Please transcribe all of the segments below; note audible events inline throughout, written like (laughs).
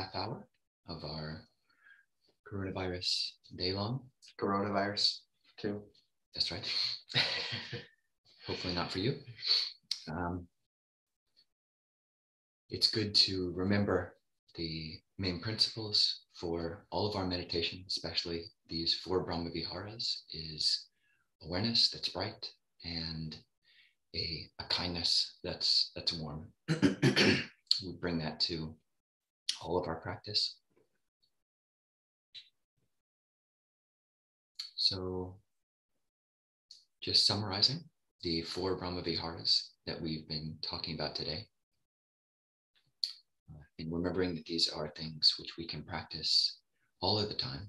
into the final half hour of our coronavirus day long. Coronavirus, too. That's right. (laughs) Hopefully, not for you. Um, it's good to remember the main principles for all of our meditation, especially these four Brahma Viharas, is awareness that's bright and a, a kindness that's that's warm. (clears throat) we bring that to all of our practice. So, just summarizing the four Brahma Viharas that we've been talking about today, uh, and remembering that these are things which we can practice all of the time,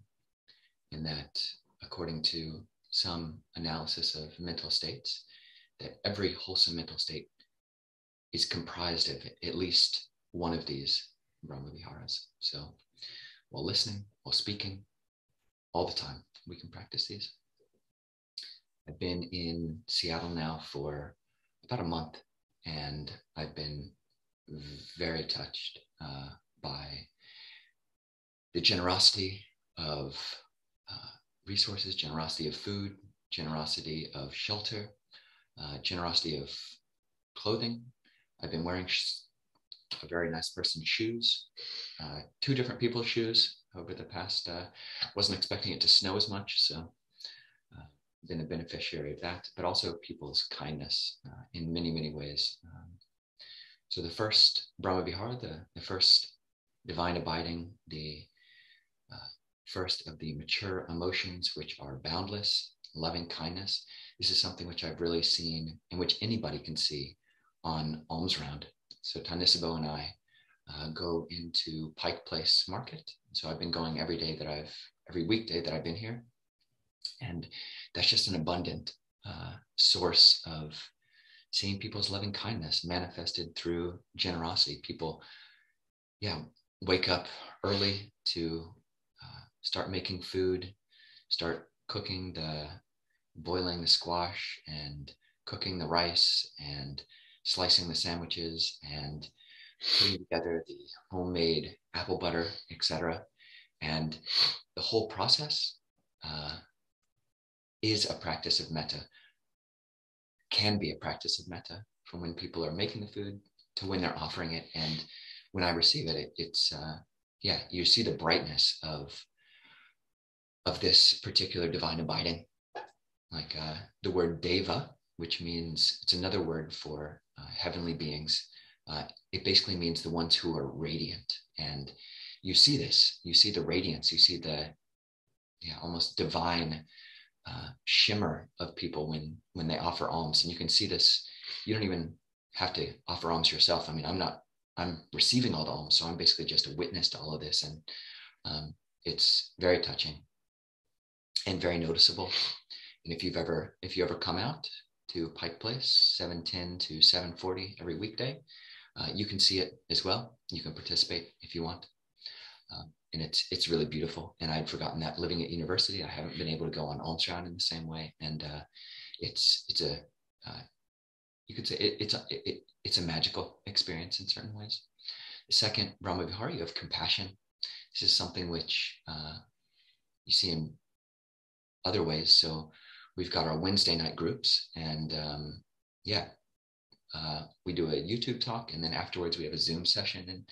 and that according to some analysis of mental states, that every wholesome mental state is comprised of at least one of these Brahma Viharas. So while listening, while speaking, all the time, we can practice these. I've been in Seattle now for about a month, and I've been very touched uh, by the generosity of uh, resources, generosity of food, generosity of shelter, uh, generosity of clothing. I've been wearing a very nice person's shoes, uh, two different people's shoes over the past. Uh, wasn't expecting it to snow as much, so uh, been a beneficiary of that, but also people's kindness uh, in many many ways. Um, so the first Brahma Vihara, the, the first divine abiding, the uh, first of the mature emotions, which are boundless, loving kindness. This is something which I've really seen and which anybody can see on Alms Round. So Tan Nisabho and I uh, go into Pike Place Market. So I've been going every day that I've, every weekday that I've been here. And that's just an abundant uh, source of seeing people's loving kindness manifested through generosity. People, yeah, wake up early to uh, start making food, start cooking the boiling the squash and cooking the rice and slicing the sandwiches and putting together the homemade apple butter, etc. And the whole process uh, is a practice of metta, can be a practice of metta from when people are making the food to when they're offering it. And when I receive it, it it's, uh, yeah, you see the brightness of, of this particular divine abiding. Like uh, the word deva, which means it's another word for uh, heavenly beings. Uh, it basically means the ones who are radiant. And you see this, you see the radiance, you see the yeah, almost divine uh, shimmer of people when when they offer alms. And you can see this. You don't even have to offer alms yourself. I mean, I'm not. I'm receiving all the alms, so I'm basically just a witness to all of this, and um, it's very touching and very noticeable. And if you've ever if you ever come out to Pike Place, 710 to 740 every weekday. Uh, you can see it as well. You can participate if you want. Um, and it's it's really beautiful. And I'd forgotten that living at university, I haven't been able to go on Round in the same way. And uh, it's it's a uh, you could say it, it's a it, it's a magical experience in certain ways. Second Brahma you have compassion. This is something which uh, you see in other ways. So we've got our Wednesday night groups, and um, yeah, uh, we do a YouTube talk, and then afterwards we have a Zoom session, and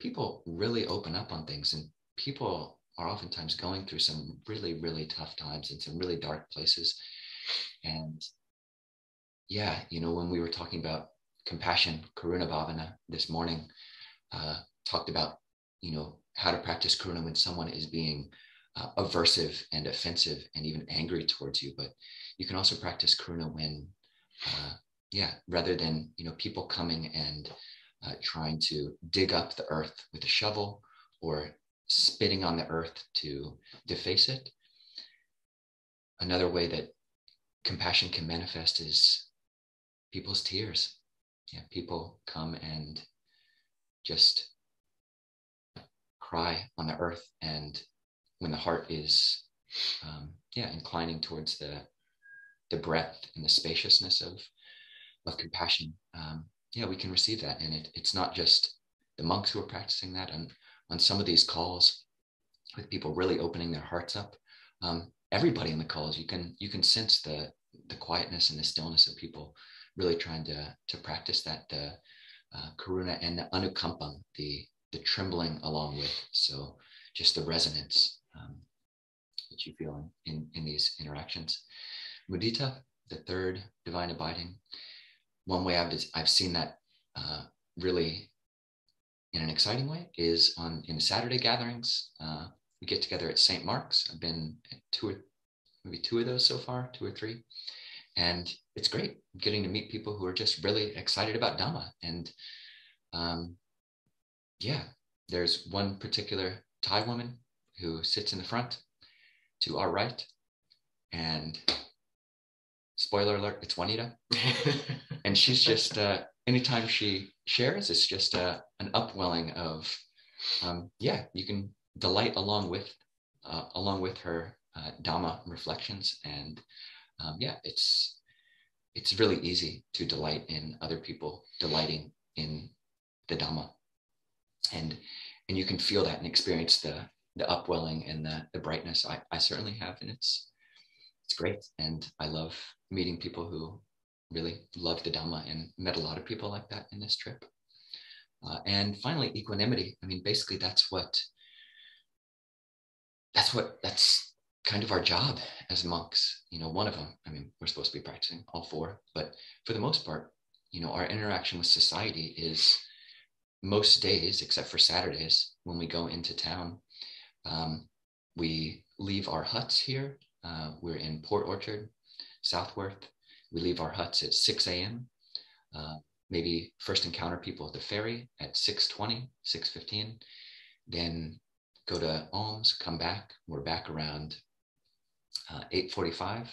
people really open up on things, and people are oftentimes going through some really, really tough times and some really dark places, and yeah, you know, when we were talking about compassion, Karuna Bhavana this morning, uh, talked about you know how to practice Karuna when someone is being uh, aversive and offensive and even angry towards you. But you can also practice karuna when, uh, yeah, rather than you know people coming and uh, trying to dig up the earth with a shovel or spitting on the earth to deface it. Another way that compassion can manifest is people's tears. Yeah, people come and just cry on the earth and when the heart is um, yeah inclining towards the the breadth and the spaciousness of of compassion um, yeah we can receive that and it, it's not just the monks who are practicing that on, on some of these calls with people really opening their hearts up. Um, everybody in the calls, you can you can sense the the quietness and the stillness of people really trying to to practice that uh, uh, karuna and the anukampam, the the trembling along with. So just the resonance um, that you feel in, in, in these interactions. Mudita, the third divine abiding. One way I've I've seen that uh, really in an exciting way is on in Saturday gatherings. Uh, we get together at St. Mark's. I've been at two or maybe two of those so far, two or three. And it's great getting to meet people who are just really excited about Dhamma. And um, yeah, there's one particular Thai woman who sits in the front to our right. And spoiler alert, it's Juanita. (laughs) and she's just, uh, anytime she shares, it's just uh, an upwelling of, um, yeah, you can delight along with, uh, along with her uh, Dhamma reflections. And um, yeah, it's, it's really easy to delight in other people delighting in the Dhamma. And, and you can feel that and experience the, the upwelling and the, the brightness. I, I certainly have, and it's, it's great. And I love meeting people who really love the Dhamma and met a lot of people like that in this trip. Uh, and finally, equanimity. I mean, basically, that's what that's what that's kind of our job as monks. You know, one of them. I mean, we're supposed to be practicing all four, but for the most part, you know, our interaction with society is most days, except for Saturdays, when we go into town, um, we leave our huts here. Uh, we're in Port Orchard, Southworth. We leave our huts at 6 a.m. Uh, maybe first encounter people at the ferry at 6.20, 6.15. Then go to Alms, come back. We're back around uh, 8.45.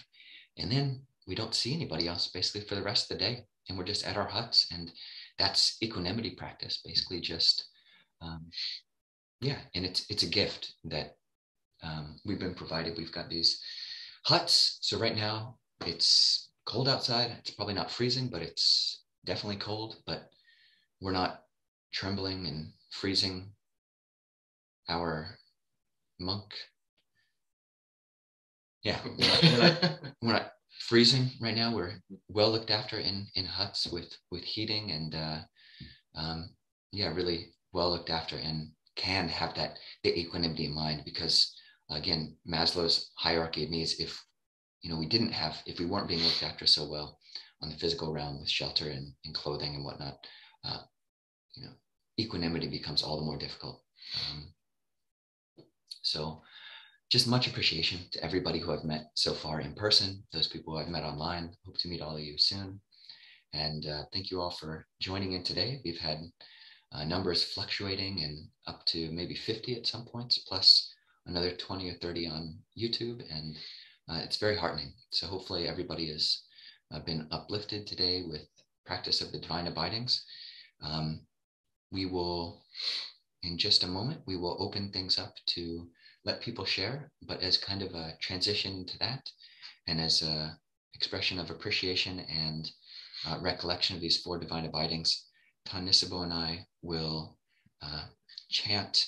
And then we don't see anybody else basically for the rest of the day. And we're just at our huts. And that's equanimity practice, basically just, um, yeah. And it's, it's a gift that um, we've been provided. We've got these huts. So right now it's cold outside. It's probably not freezing, but it's definitely cold. But we're not trembling and freezing our monk. Yeah, we're not, we're not, (laughs) we're not freezing right now. We're well looked after in in huts with with heating and uh, um, yeah, really well looked after and can have that the equanimity in mind because again Maslow's hierarchy of needs. If you know we didn't have if we weren't being looked after so well on the physical realm with shelter and, and clothing and whatnot, uh, you know equanimity becomes all the more difficult. Um, so just much appreciation to everybody who I've met so far in person, those people I've met online. Hope to meet all of you soon. And uh, thank you all for joining in today. We've had uh, numbers fluctuating and up to maybe 50 at some points, plus another 20 or 30 on YouTube. And uh, it's very heartening. So hopefully everybody has uh, been uplifted today with practice of the divine abidings. Um, we will, in just a moment, we will open things up to let people share, but as kind of a transition to that and as a expression of appreciation and uh, recollection of these four divine abidings, Tan Nisabho and I will uh, chant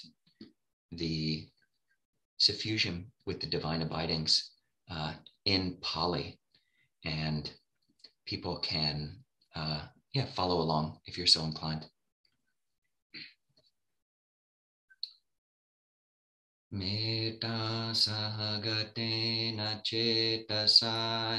the suffusion with the divine abidings uh, in Pali, and people can uh, yeah follow along if you're so inclined. Meta sahagatena cetasa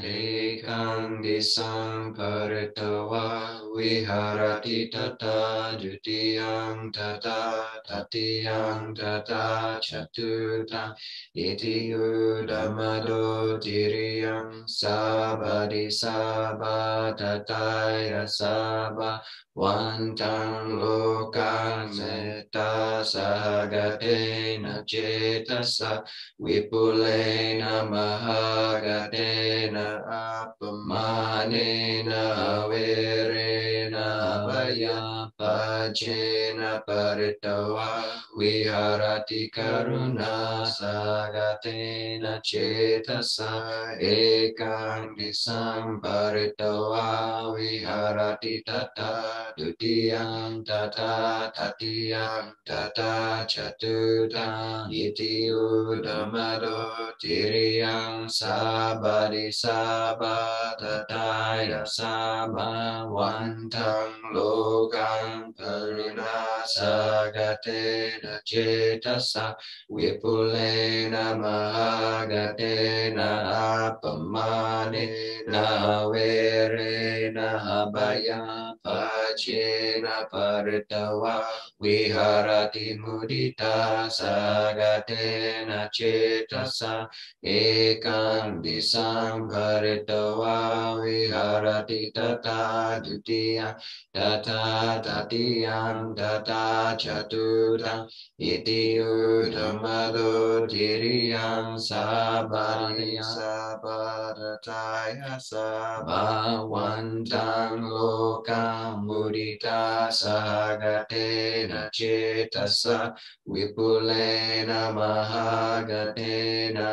disang paritawa viharati tata dutiyang tata tatiyang tata chatuta iti udamado tiriyang sabadi sabba tataya sabba Wantang lokang metta sahagatena cetasa vipulena mahagatena apamanena verena vaya pajena paritawa viharati karuna sagatena cetasa ekang disamparitawa viharati tata dutiyang tata tatiyang tata chatutang iti udamado tiriyang sabadi sabatataya samawantang lokang karuna sagatena cetasa vipulena mahagatena apamane na verena abhaya pachena paritawa viharati mudita sagatena cetasa ekang disamparitawa viharati tata dutiya tata tatiyam tata chatutang iti udamado tiriyam sabariya sabarataya sabawantang lokam mudita sagatena cetasa vipulena mahagatena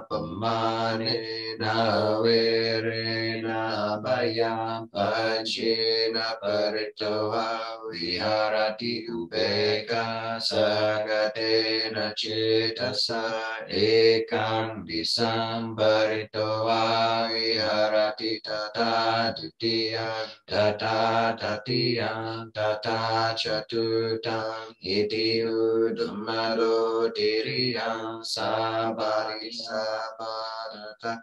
apamanena verena abhayam pachena paritawa viharati ubeka sagatena cetasa ekang disambaritawa viharati tata dutiyam tata tatiyam tata chatutang iti udamado diriyam sabari sabarata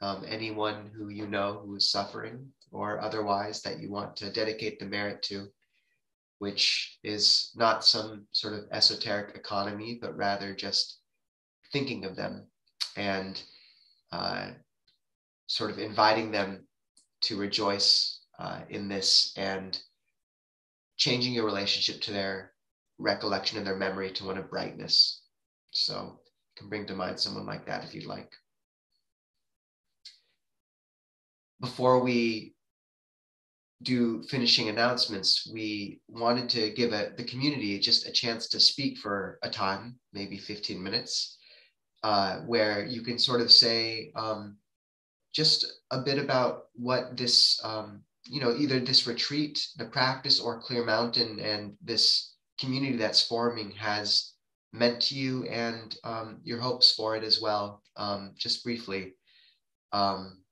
um, anyone who you know who is suffering or otherwise that you want to dedicate the merit to, which is not some sort of esoteric economy, but rather just thinking of them and uh, sort of inviting them to rejoice uh, in this and changing your relationship to their recollection and their memory to one of brightness. So you can bring to mind someone like that if you'd like. Before we do finishing announcements, we wanted to give a, the community just a chance to speak for a time, maybe 15 minutes, uh, where you can sort of say um, just a bit about what this, um, you know, either this retreat, the practice, or Clear Mountain and this community that's forming has meant to you and um, your hopes for it as well, um, just briefly, um,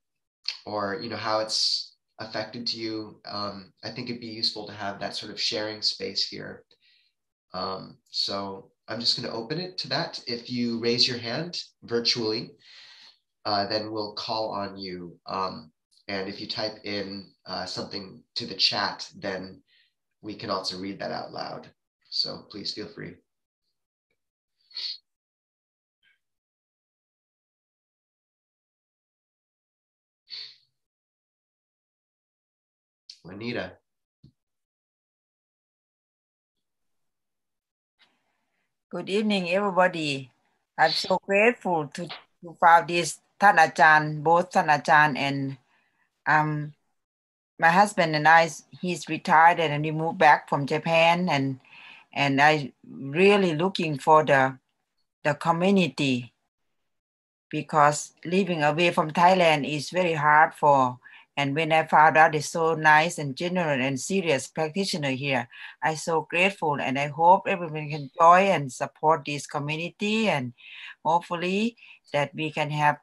or you know how it's affected to you. Um, I think it'd be useful to have that sort of sharing space here. Um, so I'm just going to open it to that. If you raise your hand virtually, uh, then we'll call on you. Um, and if you type in uh, something to the chat, then we can also read that out loud. So please feel free. Juanita. Good evening, everybody. I'm so grateful to, to found this Tan Ajahn, both Tan Ajahn and um, my husband and I, he's retired and we moved back from Japan and and I really looking for the the community because living away from Thailand is very hard for and when I found out it's so nice and generous and serious practitioner here, I'm so grateful. And I hope everyone can join and support this community and hopefully that we can have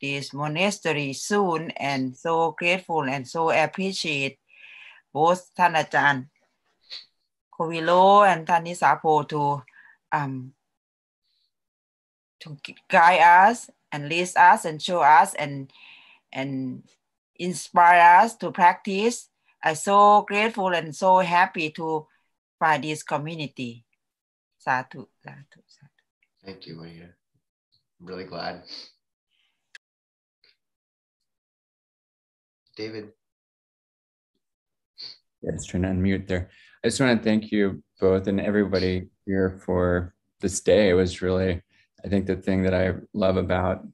this monastery soon. And so grateful and so appreciate both Tan Ajahn Kovilo and Tan Nisabho to um, to guide us and lead us and show us and and inspire us to practice I'm so grateful and so happy to find this community. Sadhu, sadhu, sadhu. Thank you, Maria. I'm really glad. David. Yeah, just trying to unmute there. I just want to thank you both and everybody here for this day. It was really, I think the thing that I love about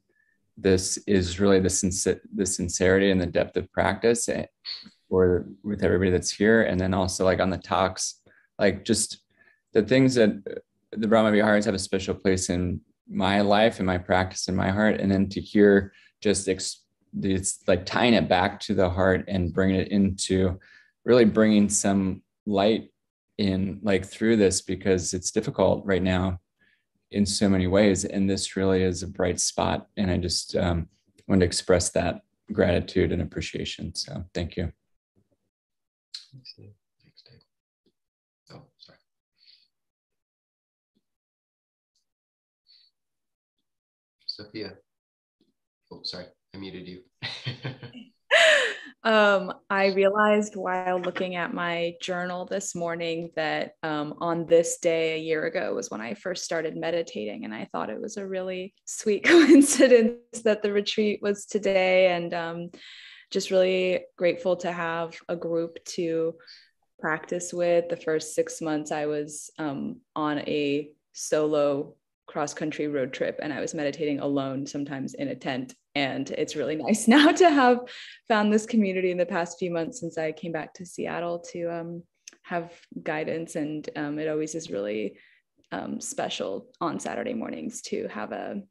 this is really the, the sincerity and the depth of practice eh, for with everybody that's here. And then also like on the talks, like just the things that the Brahma Viharas have a special place in my life and my practice in my heart. And then to hear just ex- it's like tying it back to the heart and bringing it into really bringing some light in like through this because it's difficult right now in so many ways and this really is a bright spot and i just um, want to express that gratitude and appreciation so thank you Thanks, Dave. Thanks, Dave. Oh, sorry. Sophia. Oh, sorry. I muted you. (laughs) um, I realized while looking at my journal this morning that um, on this day a year ago was when I first started meditating. And I thought it was a really sweet (laughs) coincidence that the retreat was today. And um, just really grateful to have a group to practice with. The first six months, I was um, on a solo cross country road trip and I was meditating alone, sometimes in a tent. And it's really (laughs) nice now to have found this community in the past few months since I came back to Seattle to um, have guidance. And um, it always is really um, special on Saturday mornings to have a,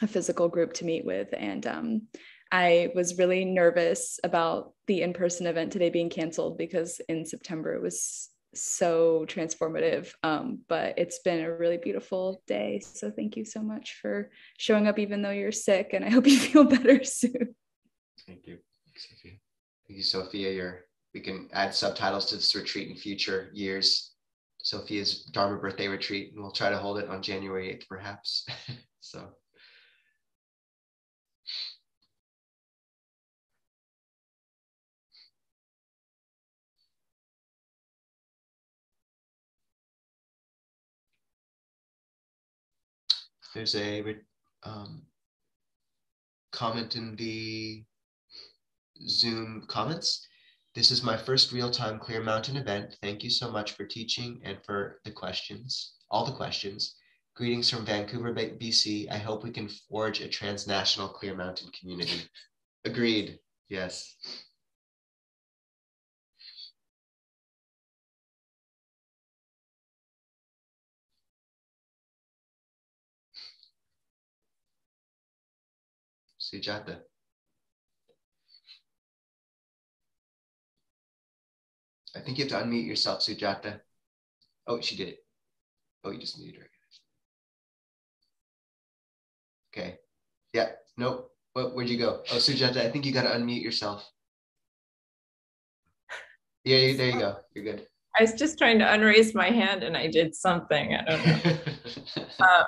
a physical group to meet with. And um, I was really nervous about the in person event today being canceled because in September it was so transformative. Um, but it's been a really beautiful day. So thank you so much for showing up, even though you're sick. And I hope you (laughs) feel better soon. Thank you. Sophia. Thank you, Sophia. You're, we can add subtitles to this retreat in future years. Sophia's Dharma birthday retreat, and we'll try to hold it on January 8th, perhaps. (laughs) so. There's a um, comment in the Zoom comments. This is my first real-time Clear Mountain event. Thank you so much for teaching and for the questions, all the questions. Greetings from Vancouver, BC. I hope we can forge a transnational Clear Mountain community. Agreed. Yes. Sujata. I think you have to unmute yourself, Sujata. Oh, she did it. Oh, you just muted her. Okay. Yeah. Nope. What, where'd you go? Oh, Sujata, I think you got to unmute yourself. Yeah, there you go. You're good. I was just trying to unraise my hand and I did something. I don't know. (laughs) uh,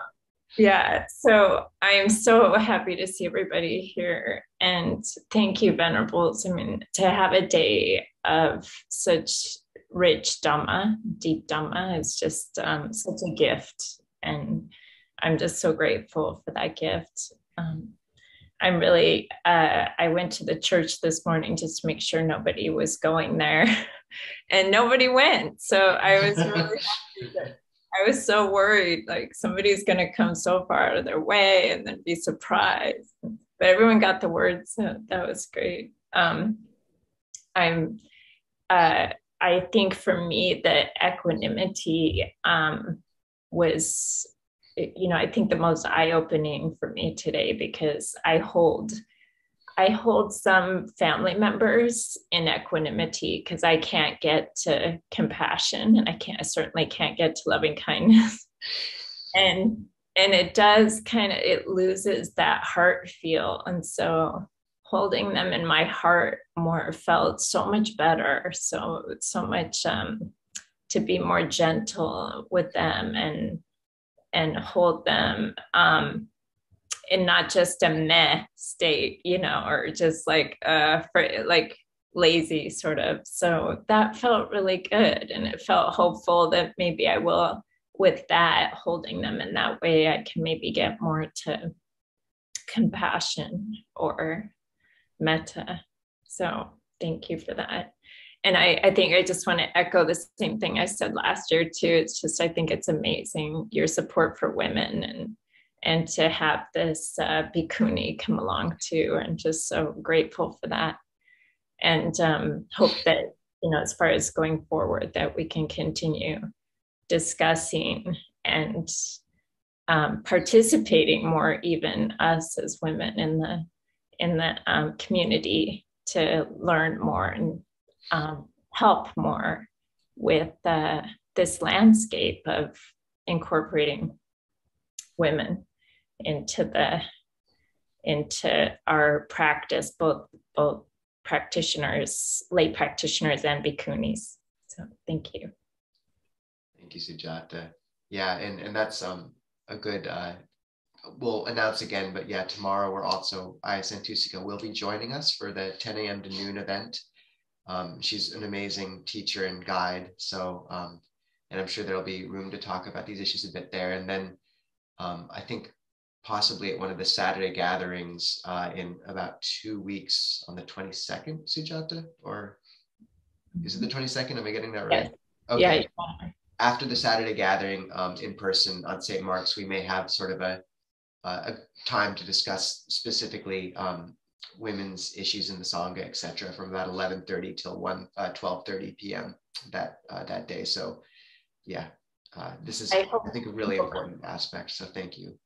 yeah, so I am so happy to see everybody here. And thank you, Venerables. I mean, to have a day of such rich Dhamma, deep Dhamma, is just um, such a gift. And I'm just so grateful for that gift. Um, I'm really, uh, I went to the church this morning just to make sure nobody was going there, (laughs) and nobody went. So I was really (laughs) happy that I was so worried like somebody's going to come so far out of their way and then be surprised. But everyone got the words. So that was great. Um, I'm, uh, I think for me, the equanimity um, was, you know, I think the most eye opening for me today because I hold I hold some family members in equanimity because I can't get to compassion and I can't I certainly can't get to loving kindness. (laughs) and and it does kind of it loses that heart feel. And so holding them in my heart more felt so much better. So so much um to be more gentle with them and and hold them. Um in not just a meh state, you know, or just like uh for like lazy sort of. So that felt really good. And it felt hopeful that maybe I will, with that, holding them in that way, I can maybe get more to compassion or meta. So thank you for that. And I, I think I just want to echo the same thing I said last year too. It's just I think it's amazing your support for women and and to have this uh, come along too. I'm just so grateful for that, and um, hope that you know as far as going forward that we can continue discussing and um, participating more, even us as women in the in the um, community to learn more and um, help more with uh, this landscape of incorporating women into the into our practice, both both practitioners, lay practitioners, and bhikkhunis. So thank you. Thank you, Sujata. Yeah, and and that's um a good uh we'll announce again, but yeah, tomorrow we're also Ayya Santusika will be joining us for the 10 a.m. to noon event. Um, she's an amazing teacher and guide. So, um, and I'm sure there'll be room to talk about these issues a bit there. And then um, I think possibly at one of the Saturday gatherings uh, in about two weeks on the 22nd, Sujata, or is it the 22nd? Am I getting that right? Yeah. Okay. Yeah. After the Saturday gathering um, in person on St. Mark's, we may have sort of a, a time to discuss specifically um, women's issues in the Sangha, etc., from about 11:30 till 1 uh, 12:30 p.m. that uh, that day. So, yeah, uh, this is I, I think a really important aspect. So, thank you.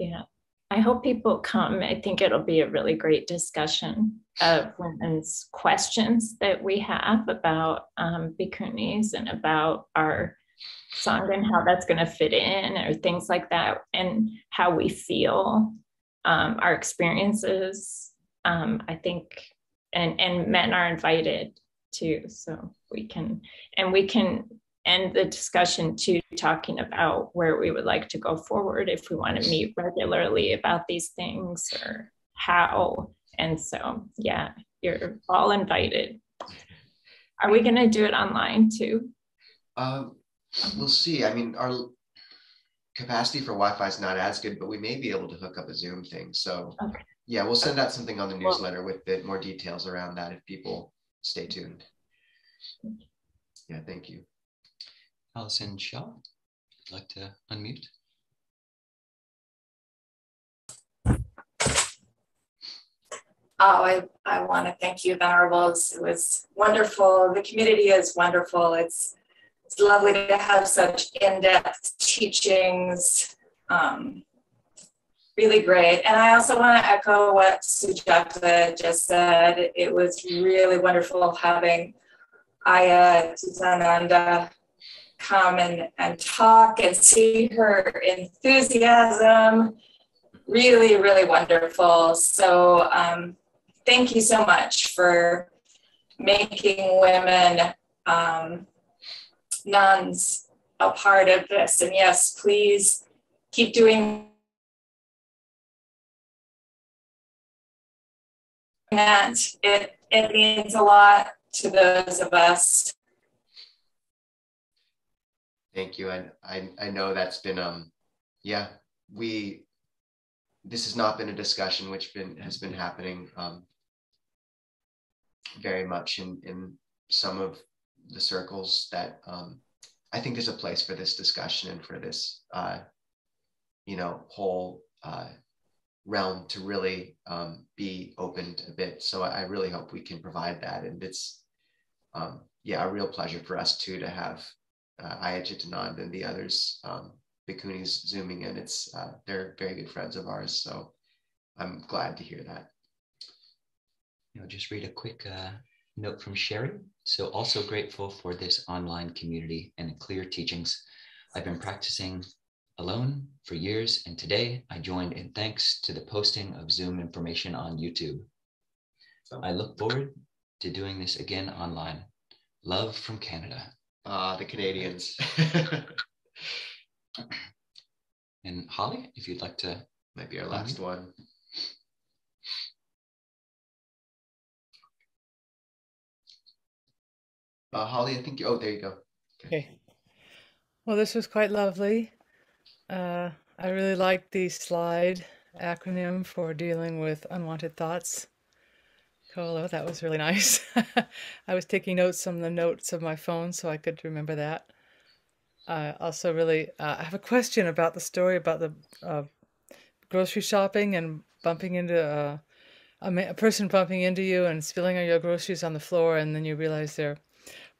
Yeah. I hope people come. I think it'll be a really great discussion of women's questions that we have about um, bhikkhunis and about our song and how that's going to fit in, or things like that, and how we feel, um, our experiences. Um, I think, and and men are invited too, so we can and we can end the discussion to talking about where we would like to go forward if we want to meet regularly about these things or how. And so, yeah, you're all invited. Are we going to do it online too? Um, we'll see. I mean, our capacity for Wi-Fi is not as good, but we may be able to hook up a Zoom thing. So, okay. yeah, we'll send out something on the newsletter with bit more details around that if people stay tuned. Yeah, thank you. Alison Shaw, if you'd like to unmute. Oh, I, I want to thank you, Venerables. It was wonderful. The community is wonderful. It's, it's lovely to have such in depth teachings. Um, really great. And I also want to echo what Sujata just said. It was really wonderful having Ayya Chidananda come and, and talk and see her enthusiasm. Really, really wonderful. So, um, thank you so much for making women um, nuns a part of this. And yes, please keep doing that. It, it means a lot to those of us Thank you. And I, I know that's been, um, yeah, we, this has not been a discussion which been, has been happening um, very much in, in some of the circles that um, I think there's a place for this discussion and for this, uh, you know, whole uh, realm to really um, be opened a bit. So I really hope we can provide that. And it's, um, yeah, a real pleasure for us too to have uh, Ayya and the others, um, Bhikkhunis zooming in. It's uh, they're very good friends of ours, so I'm glad to hear that. Know, just read a quick uh, note from Sherry. So also grateful for this online community and the clear teachings. I've been practicing alone for years, and today I joined in thanks to the posting of Zoom information on YouTube. I look forward to doing this again online. Love from Canada uh, the Canadians. (laughs) and Holly, if you'd like to. Might be our last one. Uh, Holly, I think you, oh, there you go. Okay. Well, this was quite lovely. Uh, I really liked the slide acronym for dealing with unwanted thoughts. Colo, that was really nice. (laughs) I was taking notes on the notes of my phone so I could remember that. I also really uh, I have a question about the story about the uh, grocery shopping and bumping into uh, a, a person bumping into you and spilling all your groceries on the floor, and then you realize they're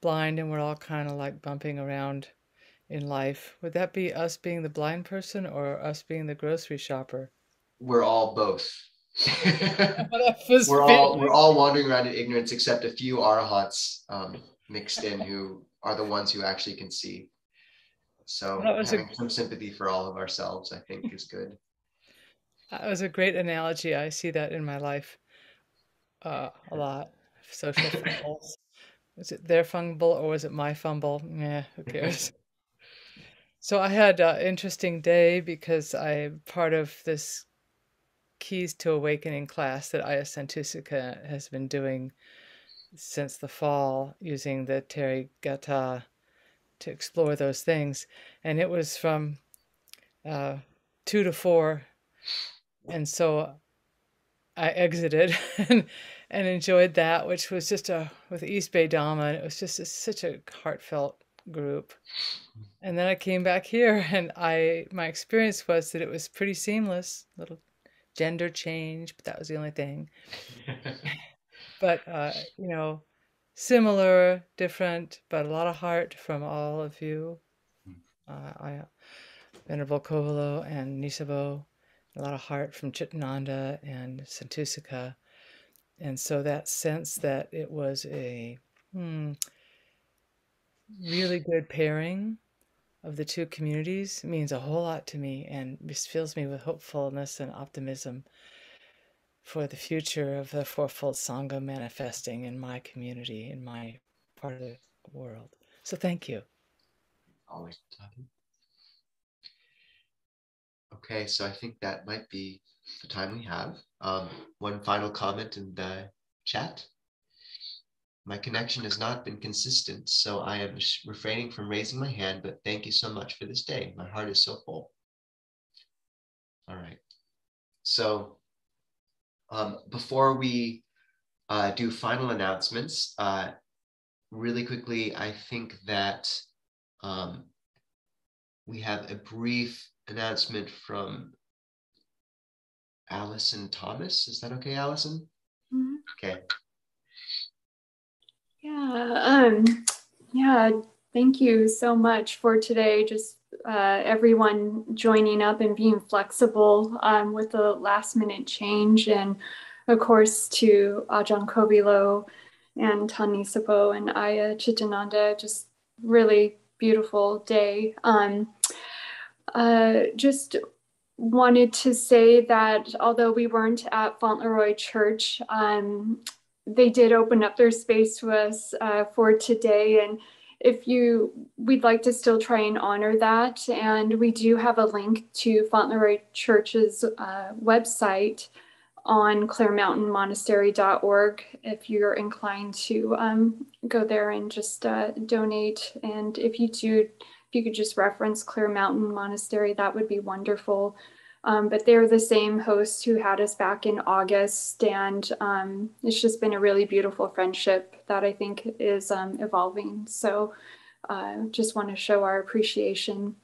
blind and we're all kind of like bumping around in life. Would that be us being the blind person or us being the grocery shopper? We're all both. We're all we're all wandering around in ignorance, except a few arhats um, mixed in who are the ones who actually can see. So having a... some sympathy for all of ourselves, I think, is good. That was a great analogy. I see that in my life uh, a lot. Social fumbles. Was it their fumble or was it my fumble? Yeah, who cares? (laughs) so I had an interesting day because I'm part of this Keys to Awakening class that Ayya has been doing since the fall using the Therigatha to explore those things. And it was from uh, two to four. And so I exited (laughs) and, and enjoyed that, which was just a, with East Bay Dhamma, it was just a, such a heartfelt group. And then I came back here and I, my experience was that it was pretty seamless, little gender change, but that was the only thing. (laughs) but, uh, you know, similar, different, but a lot of heart from all of you. Hmm. Uh, I, Venerable Kovilo and Nisabho, a lot of heart from Chitananda and Santusika. And so that sense that it was a hmm, really good pairing of the two communities means a whole lot to me and fills me with hopefulness and optimism for the future of the Fourfold Sangha manifesting in my community, in my part of the world. So thank you. Always. Okay, so I think that might be the time we have. Um, one final comment in the chat. My connection has not been consistent, so I am refraining from raising my hand, but thank you so much for this day. My heart is so full. All right. So um, before we uh, do final announcements, uh, really quickly, I think that um, we have a brief announcement from Allison Thomas. Is that okay, Allison? Mm-hmm. Okay. Yeah. Um, yeah. Thank you so much for today. Just uh, everyone joining up and being flexible um, with the last minute change. And of course, to Ajahn Kovilo and Tan Nisabho and Ayya Chitananda, just really beautiful day. Um, uh, just wanted to say that although we weren't at Fauntleroy Church, um, they did open up their space to us uh, for today. And if you, we'd like to still try and honor that. And we do have a link to Fauntleroy Church's uh, website on clearmountainmonastery.org if you're inclined to um, go there and just uh, donate. And if you do, if you could just reference Clear Mountain Monastery, that would be wonderful. Um, but they're the same hosts who had us back in August, and um, it's just been a really beautiful friendship that I think is um, evolving. So, uh, just want to show our appreciation.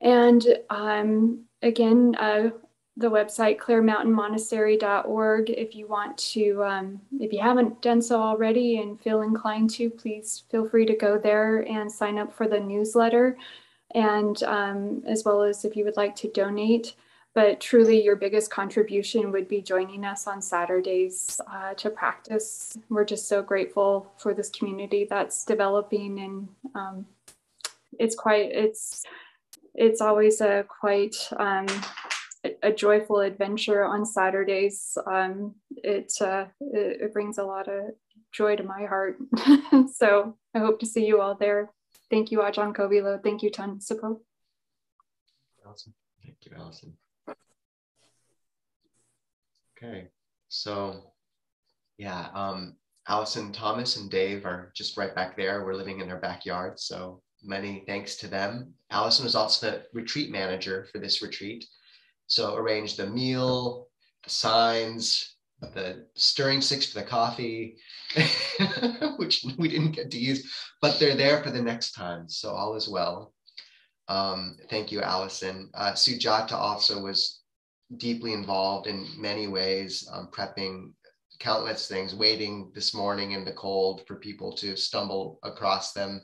And um, again, uh, the website clearmountainmonastery.org. If you want to, um, if you haven't done so already and feel inclined to, please feel free to go there and sign up for the newsletter. And um, as well as if you would like to donate. But truly, your biggest contribution would be joining us on Saturdays uh, to practice. We're just so grateful for this community that's developing, and um, it's quite it's it's always a quite um, a joyful adventure on Saturdays. Um, it, uh, it, it brings a lot of joy to my heart. (laughs) so I hope to see you all there. Thank you, Ajahn Kovilo. Thank you, Tan Nisabho. Awesome. Thank you, Allison. Okay, so yeah, um, Allison Thomas and Dave are just right back there. We're living in their backyard. So many thanks to them. Allison was also the retreat manager for this retreat. So arranged the meal, the signs, the stirring sticks for the coffee, (laughs) which we didn't get to use, but they're there for the next time. So all is well. Um, thank you, Allison. Uh, Sujata also was deeply involved in many ways, um, prepping countless things, waiting this morning in the cold for people to stumble across them.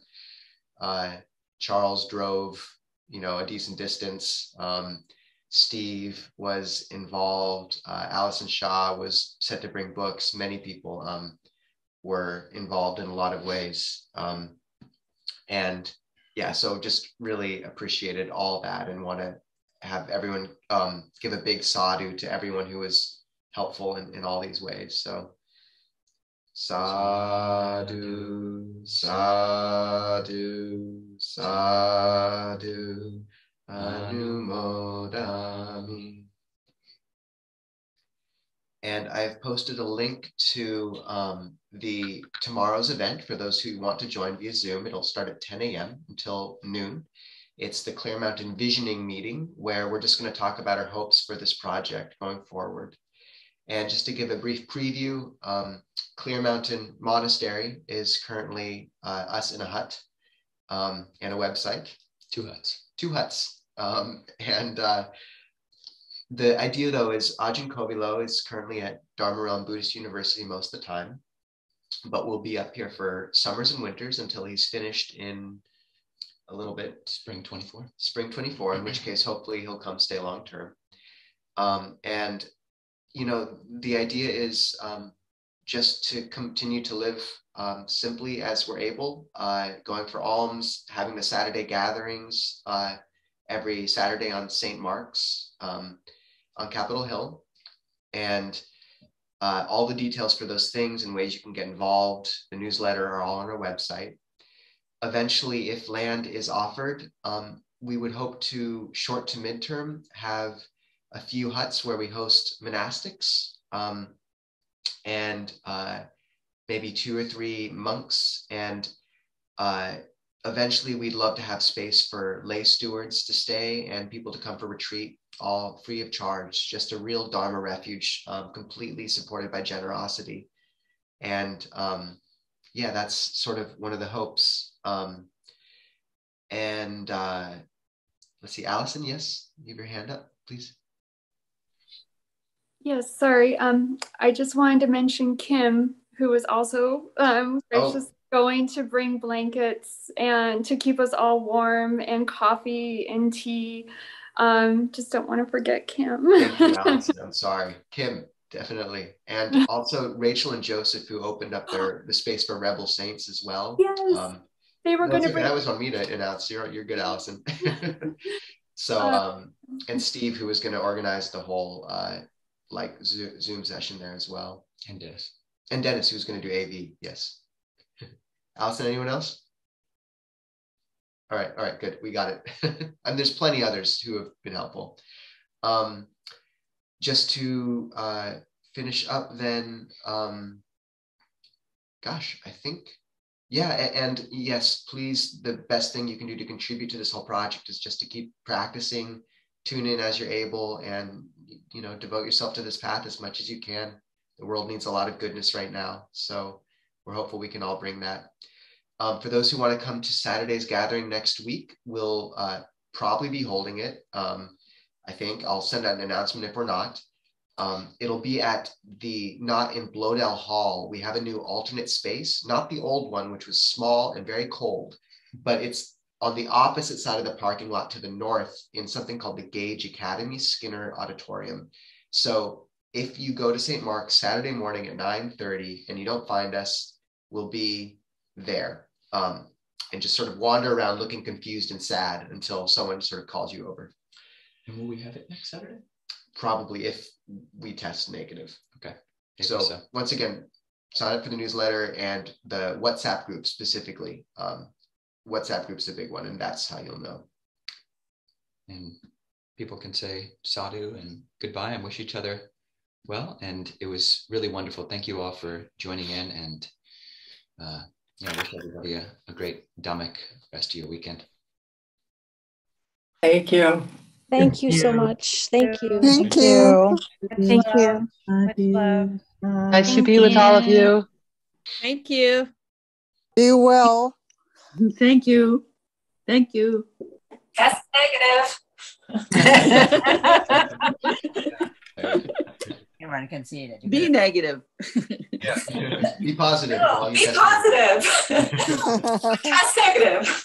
Uh, Charles drove, you know, a decent distance. Um, Steve was involved. Uh, Allison Shaw was set to bring books. Many people um, were involved in a lot of ways. Um, and yeah, so just really appreciated all that and want to have everyone um, give a big sadhu to everyone who was helpful in, in all these ways. So sadhu, sadhu, sadhu, anumodami. And I've posted a link to um, the tomorrow's event for those who want to join via Zoom. It'll start at 10 a.m. until noon. It's the Clear Mountain Visioning meeting where we're just going to talk about our hopes for this project going forward. And just to give a brief preview, um, Clear Mountain Monastery is currently uh, us in a hut um, and a website. Two huts. Two huts. Um, and uh, the idea, though, is Ajahn Kovilo is currently at Dharma Realm Buddhist University most of the time, but will be up here for summers and winters until he's finished in a little bit. Spring 24. Spring 24, in which case, hopefully, he'll come stay long term. Um, and, you know, the idea is um, just to continue to live um, simply as we're able, uh, going for alms, having the Saturday gatherings uh, every Saturday on St. Mark's um, on Capitol Hill. And uh, all the details for those things and ways you can get involved, the newsletter are all on our website eventually, if land is offered, um, we would hope to short to midterm have a few huts where we host monastics um, and uh, maybe two or three monks. And uh, eventually, we'd love to have space for lay stewards to stay and people to come for retreat, all free of charge, just a real Dharma refuge, um, completely supported by generosity. And um, yeah, that's sort of one of the hopes. Um, and uh, let's see, Allison, yes, give your hand up, please. Yes, sorry. Um, I just wanted to mention Kim, who was also um, gracious oh. going to bring blankets and to keep us all warm and coffee and tea. Um, just don't want to forget Kim. You, (laughs) Allison. I'm sorry. Kim, definitely and (laughs) also rachel and joseph who opened up their the space for rebel saints as well yes um, they were going to bring that was on me to announce. You're, you're good allison. (laughs) So uh, um and steve who was going to organize the whole uh like zoom session there as well. And dennis. And dennis who was going to do av yes. (laughs) Allison anyone else? All right all right good we got it. (laughs) And there's plenty others who have been helpful. Um just to uh, finish up, then, um, gosh, I think, yeah, and, yes, please, the best thing you can do to contribute to this whole project is just to keep practicing, tune in as you're able, and you know, devote yourself to this path as much as you can. The world needs a lot of goodness right now, so we're hopeful we can all bring that. Um, for those who want to come to Saturday's gathering next week, we'll uh, probably be holding it. Um, I think. I'll send out an announcement if we're not. Um, it'll be at the, not in Bloedel Hall. We have a new alternate space, not the old one, which was small and very cold, but it's on the opposite side of the parking lot to the north in something called the Gage Academy Skinner Auditorium. So if you go to St. Mark's Saturday morning at 9.30 and you don't find us, we'll be there. Um, and just sort of wander around looking confused and sad until someone sort of calls you over. And will we have it next Saturday? Probably if we test negative. Okay. So, so, once again, sign up for the newsletter and the WhatsApp group specifically. Um, WhatsApp group's a big one, and that's how you'll know. And people can say sadhu and goodbye and wish each other well. And it was really wonderful. Thank you all for joining in and uh, yeah, wish everybody a, a great Dhammic rest of your weekend. Thank you. Thank you so much. Thank you. Thank you. Thank you. Much love. Nice to be with all of you. Thank you. Be well. Thank you. Thank you. Test negative. (laughs) Everyone can see it. Be negative. Yeah. Be positive. No, be positive. (laughs) Test negative.